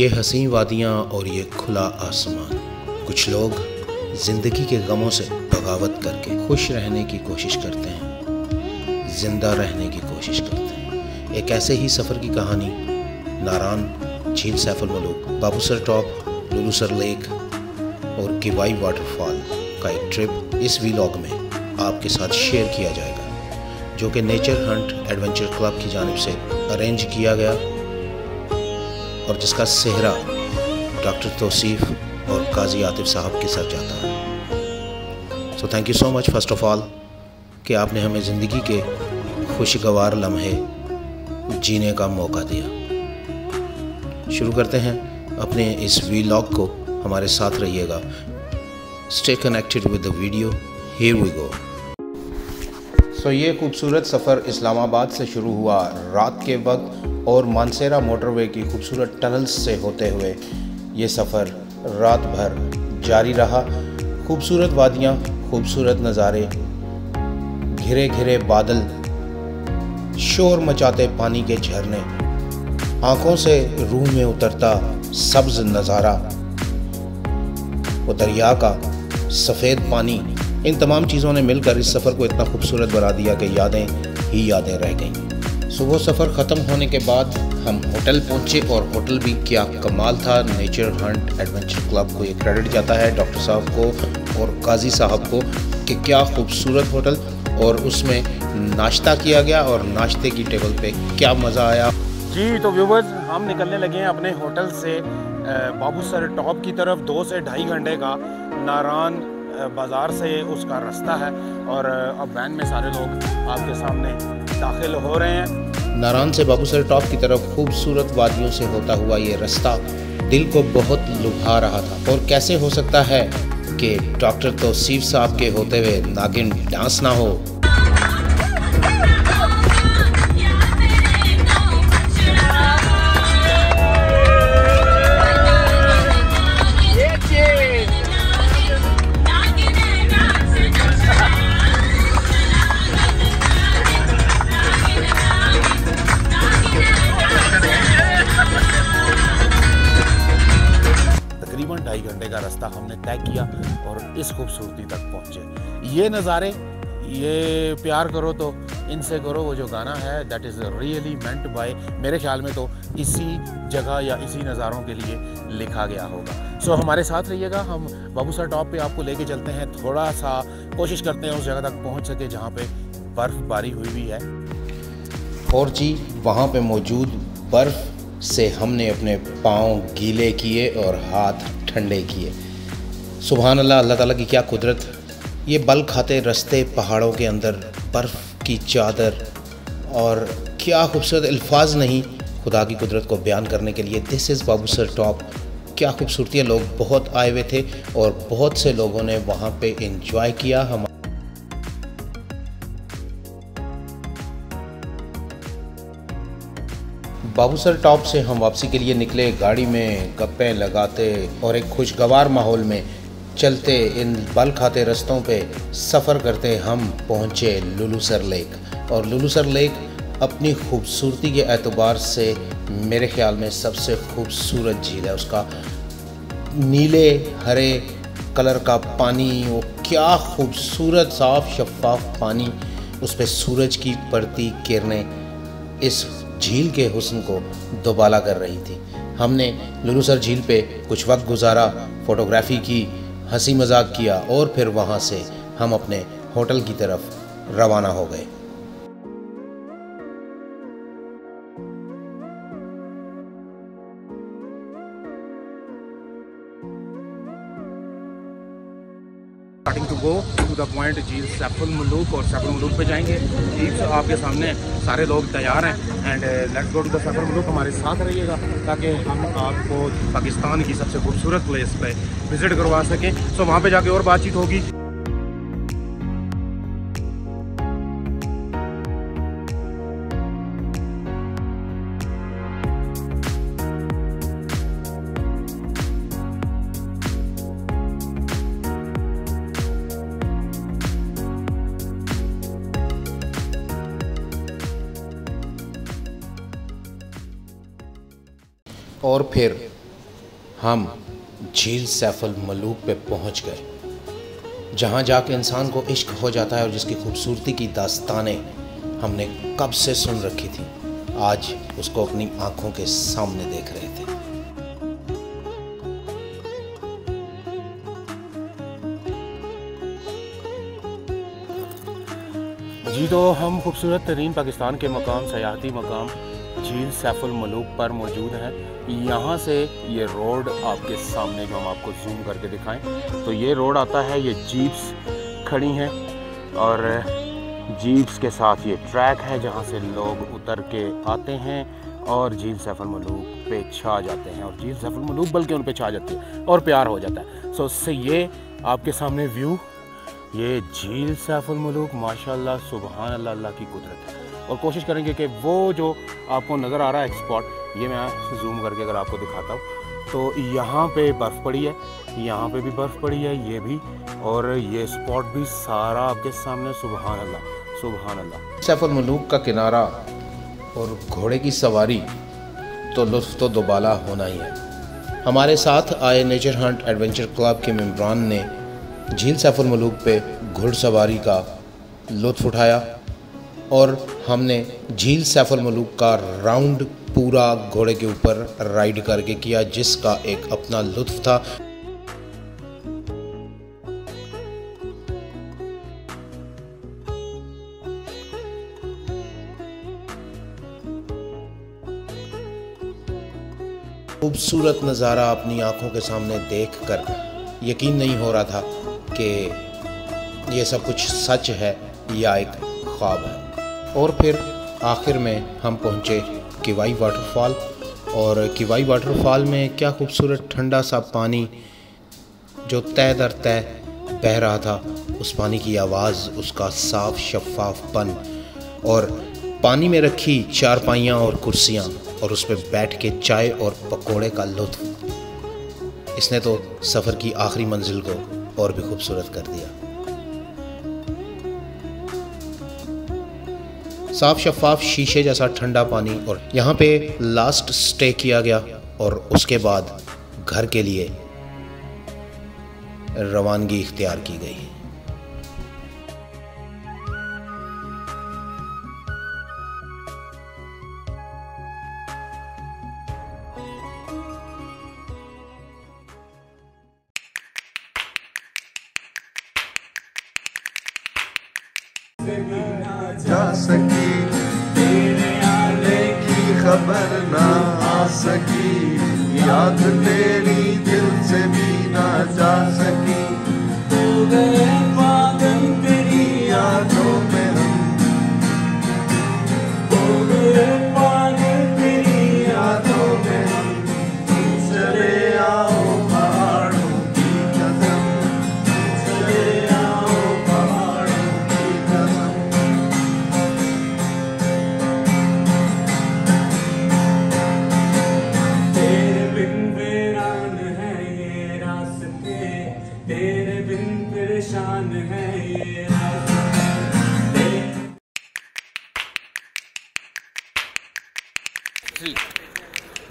ये हसी वादियाँ और ये खुला आसमान। कुछ लोग ज़िंदगी के गमों से बगावत करके खुश रहने की कोशिश करते हैं। ज़िंदा रहने की कोशिश करते हैं। एक ऐसे ही सफ़र की कहानी, नारान, झील सैफुल मलूक बाबूसर टॉप, लुलूसर लेक और किवाई वाटरफॉल का एक ट्रिप इस वीलॉग में आपके साथ शेयर किया जाएगा, जो कि नेचर हंट एडवेंचर क्लब की जानब से अरेंज किया गया। और जिसका सेहरा डॉक्टर तोसीफ़ और काजी आतिफ साहब के सर जाता है। So thank you so much first of all कि आपने हमें ज़िंदगी के खुशगवार लम्हे जीने का मौका दिया। शुरू करते हैं अपने इस वीलॉग को। हमारे साथ रहिएगा। Stay connected with the video here we go so ये खूबसूरत सफ़र इस्लामाबाद से शुरू हुआ रात के वक्त और मानसेरा मोटरवे की खूबसूरत टनल्स से होते हुए। ये सफ़र रात भर जारी रहा। खूबसूरत वादियाँ, खूबसूरत नज़ारे घिरे घिरे बादल, शोर मचाते पानी के झरने, आँखों से रूह में उतरता सब्ज नज़ारा, वो दरिया का सफ़ेद पानी इन तमाम चीज़ों ने मिलकर इस सफ़र को इतना खूबसूरत बना दिया कि यादें ही यादें रह गईं। सुबह सफ़र ख़त्म होने के बाद हम होटल पहुँचे और होटल भी क्या कमाल था। नेचर हंट एडवेंचर क्लब को ये क्रेडिट जाता है डॉक्टर साहब को और काजी साहब को कि क्या खूबसूरत होटल और उसमें नाश्ता किया गया और नाश्ते की टेबल पे क्या मज़ा आया। जी तो व्यूवर्स हम निकलने लगे हैं अपने होटल से बाबू सर टॉप की तरफ़, दो से ढाई घंटे का नारान बाज़ार से उसका रास्ता है और अब वैन में सारे लोग आपके सामने दाखिल हो रहे हैं। नारायण से बाबूसर टॉप की तरफ़ खूबसूरत वादियों से होता हुआ ये रास्ता दिल को बहुत लुभा रहा था। और कैसे हो सकता है कि डॉक्टर तो सीफ साहब के होते हुए नागिन डांस ना हो? खूबसूरती तक पहुँचे। ये नज़ारे ये प्यार करो तो इनसे करो वो जो गाना है that is really meant by मेरे ख्याल में तो इसी जगह या इसी नज़ारों के लिए लिखा गया होगा। सो so, हमारे साथ रहिएगा हम बाबू सर टॉप पे आपको लेके चलते हैं थोड़ा सा कोशिश करते हैं उस जगह तक पहुँच सके जहाँ पे बर्फ़बारी हुई हुई है। और जी वहाँ पे मौजूद बर्फ़ से हमने अपने पाँव गीले किए और हाथ ठंडे किए। सुबहान अल्लाह अल्लाह ताला की क्या कुदरत। ये बल खाते रस्ते पहाड़ों के अंदर, बर्फ़ की चादर, और क्या खूबसूरत अल्फाज नहीं, खुदा की कुदरत को बयान करने के लिए this is Babusar top क्या खूबसूरती है, लोग बहुत आए हुए थे, और बहुत से लोगों ने वहाँ पे इंजॉय किया हम बाबूसर टॉप से हम वापसी के लिए निकले, गाड़ी में गप्पे लगाते, और एक खुशगवार माहौल में चलते इन बल खाते रस्तों पे सफ़र करते हम पहुँचे लुलूसर लेक। और लुलूसर लेक अपनी खूबसूरती के एतबार से मेरे ख्याल में सबसे खूबसूरत झील है। उसका नीले, हरे कलर का पानी, वो क्या खूबसूरत साफ़ शफाफ पानी उस पर सूरज की पड़ती किरणें इस झील के हुस्न को दोबाला कर रही थी। हमने लुलूसर झील पे कुछ वक्त गुजारा, फ़ोटोग्राफी की हँसी मज़ाक किया और फिर वहाँ से हम अपने होटल की तरफ़ रवाना हो गए। Starting to go to the point जी सैफुल मलूक और सैफुल मलूक पे जाएँगे। जी आपके सामने सारे लोग तैयार हैं। And let's go to the Saiful Malook हमारे साथ रहिएगा, ताकि हम आपको पाकिस्तान की सबसे खूबसूरत प्लेस पे विज़िट करवा सकें। सो वहाँ पर जाके और बातचीत होगी। और फिर हम झील सैफल मलूक पे पहुँच गए, जहाँ जाके इंसान को इश्क हो जाता है और जिसकी खूबसूरती की दास्तानें हमने कब से सुन रखी थी, आज उसको अपनी आँखों के सामने देख रहे थे। जी तो हम खूबसूरत तरीन पाकिस्तान के मकाम, सयाहती मकाम झील सैफुल मलूक पर मौजूद है। यहाँ से ये रोड आपके सामने जो हम आपको जूम करके दिखाएँ तो ये रोड आता है, ये जीप्स खड़ी हैं और जीप्स के साथ ये ट्रैक है जहाँ से लोग उतर के आते हैं और झील सैफुल मलूक पे छा जाते हैं और झील सैफुल मलूक बल्कि उन पे छा जाती है और प्यार हो जाता है। सो उससे ये आपके सामने व्यू ये झील सैफुल मलूक माशाल्लाह सुबहान अल्लाह अल्लाह की कुदरत है। और कोशिश करेंगे कि वो जो आपको नज़र आ रहा है स्पॉट ये मैं जूम करके अगर आपको दिखाता हूँ। तो यहाँ पे बर्फ़ पड़ी है, यहाँ पे भी बर्फ़ पड़ी है, ये भी, और ये स्पॉट भी सारा आपके सामने सुबहान अल्लाह सुबहान अल्लाह सैफुल मलूक का किनारा और घोड़े की सवारी तो लुत्फ तो दोबाला होना ही है। हमारे साथ आए नेचर हंट एडवेंचर क्लब के मेम्बरान ने झील सैफुल मलूक पे घुड़सवारी का लुत्फ़ उठाया। और हमने झील सैफुल मलूक का राउंड पूरा घोड़े के ऊपर राइड करके किया, जिसका एक अपना लुत्फ था। खूबसूरत नज़ारा अपनी आँखों के सामने देखकर यकीन नहीं हो रहा था कि ये सब कुछ सच है या एक ख्वाब है। और फिर आखिर में हम पहुँचे किवाई वाटरफॉल। और किवाई वाटरफॉल में क्या खूबसूरत ठंडा सा पानी जो तय दर तय बह रहा था, उस पानी की आवाज़, उसका साफ़ शफाफपन और पानी में रखी चारपाइयाँ और कुर्सियाँ और उस पर बैठ के चाय और पकोड़े का लुत्फ। इसने तो सफ़र की आखिरी मंजिल को और भी खूबसूरत कर दिया। साफ़ शफाफ शीशे जैसा ठंडा पानी और यहाँ पे लास्ट स्टे किया गया और उसके बाद घर के लिए रवानगी इख्तियार की गई। खबर ना आ सकी। याद तेरी जी।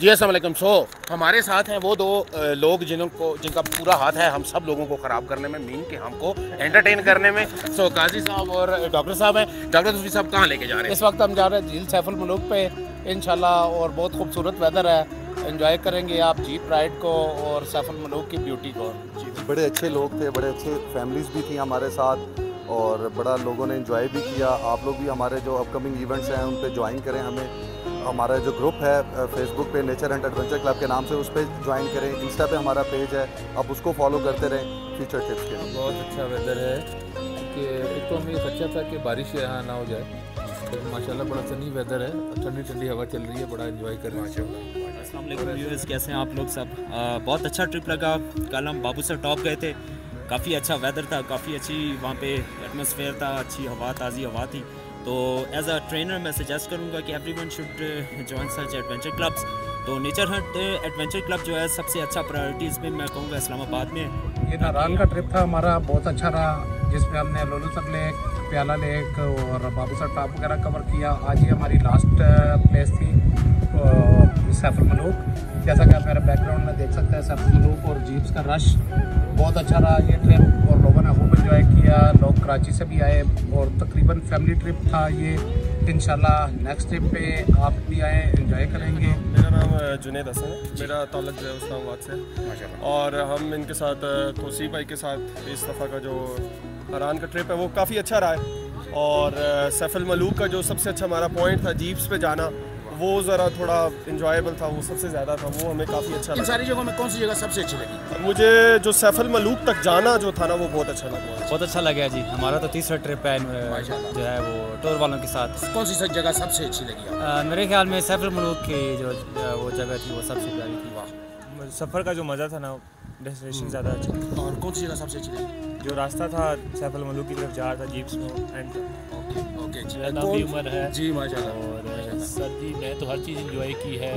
अस्सलाम सो हमारे साथ हैं वो दो लोग जिनको जिनका पूरा हाथ है हम सब लोगों को ख़राब करने में मीन के हमको एंटरटेन करने में। सो काजी साहब और डॉक्टर साहब हैं। डॉक्टर तफी साहब कहाँ लेके जा रहे हैं? इस वक्त हम जा रहे हैं झील सैफुल मलूक पे इंशाल्लाह और बहुत खूबसूरत वेदर है। एंजॉय करेंगे आप जीप राइड को और सैफुल मलूक की ब्यूटी को। जी बड़े अच्छे लोग थे बड़े अच्छे फैमिलीज़ भी थी हमारे साथ और बड़ा लोगों ने इन्जॉय भी किया। आप लोग भी हमारे जो अपकमिंग इवेंट्स हैं उन पर ज्वाइन करें हमें। हमारा जो ग्रुप है फेसबुक पे नेचर एंड एडवेंचर क्लब के नाम से उस पर ज्वाइन करें। इंस्टा पे हमारा पेज है। आप उसको फॉलो करते रहें फ्यूचर टिप्स के लिए। बहुत अच्छा वेदर है। कि एक तो हमें ये खर्चा था कि बारिश यहाँ ना हो जाए। लेकिन माशाल्लाह बड़ा सनी वेदर है। ठंडी ठंडी हवा चल रही है। बड़ा एंजॉय कर रहे हैं। असलम व्यूअर्स कैसे हैं आप लोग सब? आ, बहुत अच्छा ट्रिप लगा। कल हम बाबू सर टॉप गए थे। काफ़ी अच्छा वेदर था। काफ़ी अच्छी वहाँ पे एटमॉस्फेयर था। अच्छी हवा ताज़ी हवा थी। तो एज अ ट्रेनर मैं सजेस्ट करूँगा कि everyone should join such adventure clubs तो नेचर हट एडवेंचर क्लब जो है, सबसे अच्छा प्रायोरिटीज़ में मैं कहूँगा इस्लामाबाद में। ये नारान का ट्रिप था, हमारा बहुत अच्छा रहा, जिसमें हमने लोलूसर लेक, प्याला लेक और बाबू बाबूसर टॉप वगैरह कवर किया। आज ही हमारी लास्ट प्लेस थी सैफुल मलूक। जैसा कि आप मेरे बैकग्राउंड में देख सकते हैं, सैफुल मलूक और जीप्स का रश बहुत अच्छा रहा ये ट्रिप और इन्जॉय किया लोग कराची से भी आए और तकरीबन फैमिली ट्रिप था ये। इन नेक्स्ट ट्रिप पे आप भी आए इन्जॉय करेंगे। मेरा नाम जुनेद हसन है। मेरा ताल्लुक जो है इस्लामाबाद से और हम इनके साथ तोसी भाई के साथ इस दफ़ा का जो हरान का ट्रिप है वो काफ़ी अच्छा रहा है। और सैफल मलूक का जो सबसे अच्छा हमारा पॉइंट था जीप्स पे जाना। वो ज़रा थोड़ा इन्जॉयबल था वो सबसे ज़्यादा था वो हमें काफ़ी अच्छा लगा। सारी जगहों में कौन सी जगह सबसे अच्छी लगी? मुझे जो सैफल मलूक तक जाना जो था ना वो बहुत अच्छा लगा। बहुत अच्छा लगा जी। हमारा तो तीसरा ट्रिप है जो है वो टूर वालों के साथ। कौन सी जगह सबसे अच्छी लगी मेरे ख्याल में सैफल मलूक की जो वो जगह थी वो सबसे प्यारी थी। वाह। सफ़र का जो मज़ा था ना डेस्टिनेशन ज़्यादा अच्छा और कौन सी जगह सबसे अच्छी लगी? जो रास्ता था सैफल मलूक की तरफ़ जा रहा था जीप्स में एंड ओके ओके भी उमर है। जी माशाल्लाह और सर जी मैं तो हर चीज़ इंजॉय की है।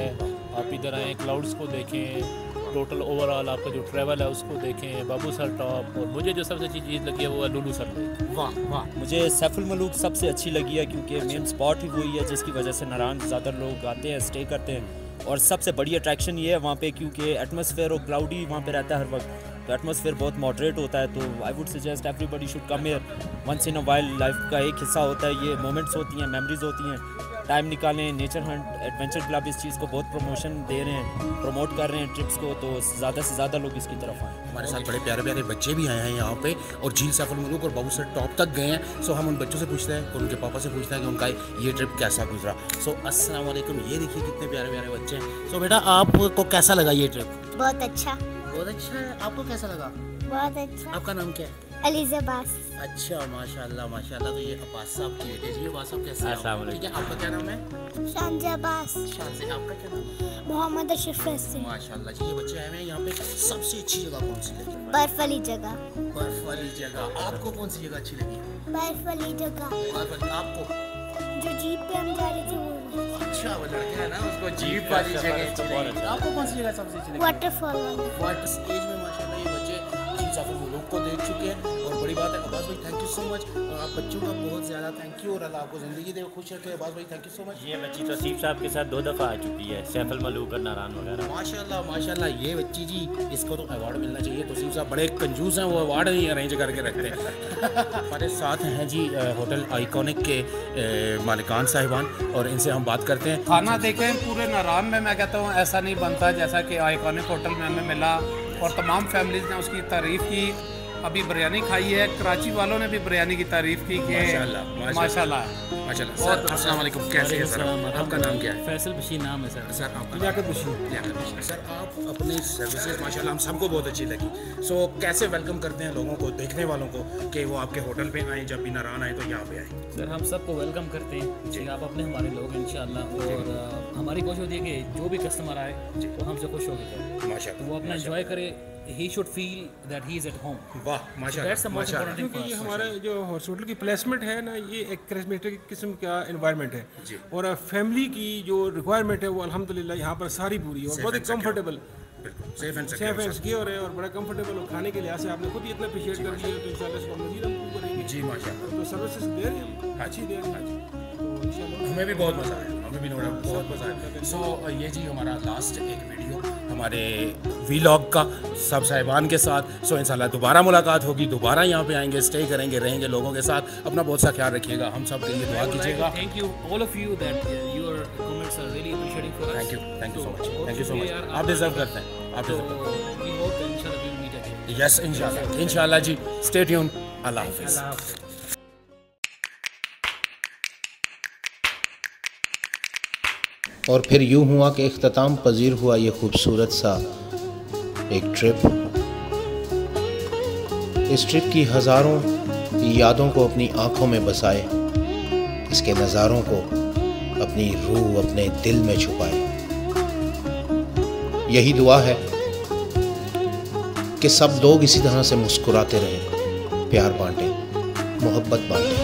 आप इधर आएँ क्लाउड्स को देखें टोटल ओवरऑल आपका जो ट्रैवल है उसको देखें बाबू सर टॉप और मुझे जो सबसे अच्छी चीज़ लगी है वो है लुलू सर वाह वाह। मुझे सैफुल मलूक सबसे अच्छी लगी है क्योंकि मेन स्पॉट ही वही है जिसकी वजह से नारायण ज़्यादा लोग आते हैं स्टे करते हैं। और सबसे बड़ी अट्रैक्शन ये है वहाँ पे क्योंकि एटमोसफेयर और क्लाउडी वहाँ पे रहता है हर वक्त। तो एटमोसफेयर बहुत मॉडरेट होता है तो I would suggest everybody should come here once in a wildlife का एक हिस्सा होता है ये मोमेंट्स होती हैं मेमोरीज होती हैं. टाइम निकालें नेचर हंट एडवेंचर क्लब इस चीज़ को बहुत प्रमोशन दे रहे हैं प्रमोट कर रहे हैं ट्रिप्स को तो ज़्यादा से ज़्यादा लोग इसकी तरफ़ आए. हमारे साथ बड़े प्यारे प्यारे बच्चे भी आए हैं यहाँ पे और झील सफल मुलूक और बहुत सर टॉप तक गए हैं सो हम उन बच्चों से पूछते हैं और उनके पापा से पूछते हैं कि उनका ये ट्रिप कैसा गुजरा. सो अस्सलाम वालेकुम ये देखिए कितने प्यारे प्यारे बच्चे हैं. सो बेटा आपको कैसा लगा ये ट्रिप बहुत अच्छा। बहुत अच्छा है। आपको कैसा लगा? बहुत अच्छा। आपका नाम क्या है? अलीज अच्छा माशाल्लाह माशाल्लाह। तो ये अब्बास साहब की बेटे जी अब्बास साहब कैसे हैं? ठीक है आपका क्या नाम है? शानजी अब्बास। शानजी आपका क्या नाम है? मोहम्मद अशरफ फैसल। माशाल्लाह जी ये बच्चे आए हैं। यहाँ पे सबसे अच्छी जगह कौन सी लगी? बर्फ़ वाली जगह। बर्फ़ वाली जगह। आपको कौन सी जगह अच्छी लगी? बर्फ़ वाली जगह। बर्फ़ वाली आपको? जो जीप पे हम जा रहे थे वो अच्छा वो लड़का है ना उसको जीप वाली जगह आपको कौन सी जगह सबसे अच्छी लगी वाटरफॉल वाटर स्टेज में थैंक यू सो मच और आप बच्चों का बहुत ज़्यादा थैंक यू और अल्लाह आपको ज़िंदगी दे खुश रखे। अब्बास भाई थैंक यू सो मच ये बच्ची तो सीफ साहब के साथ दो दफ़ा आ चुकी है सैफल मलूक और नारायण वगैरह। माशाल्लाह माशाल्लाह ये बच्ची जी इसको तो अवार्ड मिलना चाहिए। तो सीफ साहब बड़े कंजूस हैं वो अवार्ड नहीं अरेंज करके रखते हैं। हमारे साथ हैं जी होटल आइकॉनिक के मालिकान साहिबान और इनसे हम बात करते हैं। खाना देखें पूरे नारायण में मैं कहता हूँ ऐसा नहीं बनता जैसा कि आइकॉनिक होटल में हमें मिला। और तमाम फैमिलीज़ ने उसकी तारीफ़ की। अभी बिरयानी खाई है। कराची वालों ने भी बिरयानी की तारीफ़ की कि माशाल्लाह माशाल्लाह। माशाल्लाह। अस्सलाम वालेकुम कैसे हैं सर? आपका नाम क्या है? फैसल बशीर नाम है सर। सर आपका लियाकत बशीर। सर आप अपनी सर्विसेज़ माशाल्लाह हम सबको बहुत अच्छी लगी। सो कैसे वेलकम करते हैं लोगों को देखने वालों को कि वो आपके होटल पे आए जब भी नारायण आए तो यहाँ पे आए? सर हम सबको वेलकम करते हैं। जी। आप अपने हमारे लोग इंशाल्लाह। और हमारी कोशिश होती है कि जो भी कस्टमर आए वो हमसे खुश हो गए माशा वो अपना इंजॉय करे। He should feel that he is at home. वाह माशाल्लाह important thing क्योंकि ये हमारे जो हॉस्पिटल की प्लेसमेंट है ना ये एक करिश्मेटिक किस्म का एनवायरनमेंट है। और फैमिली की जो रिक्वायरमेंट है वो अल्हम्दुलिल्लाह यहाँ पर सारी पूरी है और बहुत ही कंफर्टेबल सेफ़ एंड सिक्योर है और बड़ा कंफर्टेबल और खाने के लिहाज से आपने खुद ही इतना अप्रिशिएट कर दिया तो इंशाल्लाह इसको मजीद हम करेंगे जी माशाल्लाह। तो सर्विसेज़ दे रहे हैं अच्छी दे रहे हैं। हमें भी बहुत मज़ा आया हमें भी नोड़ा बहुत मज़ा आया। सो ये जी हमारा लास्ट एक वीडियो हमारे वीलॉग का सब साहिबान के साथ। सो इन दोबारा मुलाकात होगी दोबारा यहाँ पे आएँगे स्टे करेंगे रहेंगे लोगों के साथ। अपना बहुत सा ख्याल रखिएगा। हम सब के लिए दुआ कीजिएगा। Thank you all of you that your comments are really appreciating for thank you thank you so much thank you so much आप डिजर्व करते हैं. आप डिजर्व मीट अगेन यस इंशाल्लाह इंशाल्लाह जी. स्टे ट्यून अल्लाह हाफिज़ और फिर यूँ हुआ कि अख्ताम पजीर हुआ ये खूबसूरत सा एक ट्रिप इस ट्रिप की हज़ारों यादों को अपनी आँखों में बसाए, इसके नज़ारों को अपनी रूह, अपने दिल में छुपाए। यही दुआ है कि सब लोग इसी तरह से मुस्कुराते रहें, प्यार बांटें, मोहब्बत बांटें।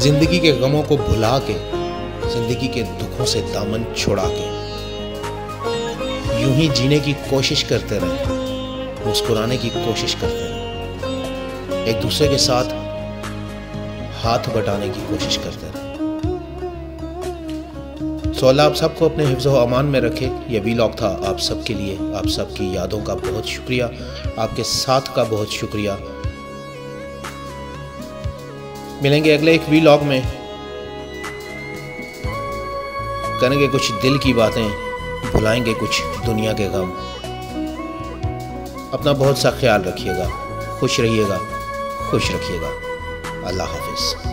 ज़िंदगी के गमों को भुला के ज़िंदगी के दुखों से दामन छुड़ा के। यूँ ही जीने की कोशिश करते रहे, मुस्कुराने की कोशिश करते रहे। एक दूसरे के साथ हाथ बटाने की कोशिश करते रहे। सो अल्लाह आप सबको अपने हिफ्ज़ अमान में रखे। ये वीलॉग था आप सबके लिए। आप सबकी यादों का बहुत शुक्रिया। आपके साथ का बहुत शुक्रिया। मिलेंगे अगले एक वीलॉग में। करेंगे कुछ दिल की बातें, भुलाएँगे कुछ दुनिया के गम। अपना बहुत सा ख्याल रखिएगा, खुश रहिएगा, खुश रखिएगा। अल्लाह हाफिज़।